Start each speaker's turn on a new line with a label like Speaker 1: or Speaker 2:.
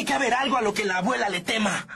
Speaker 1: Tiene que haber algo a lo que la abuela le tema.